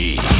així,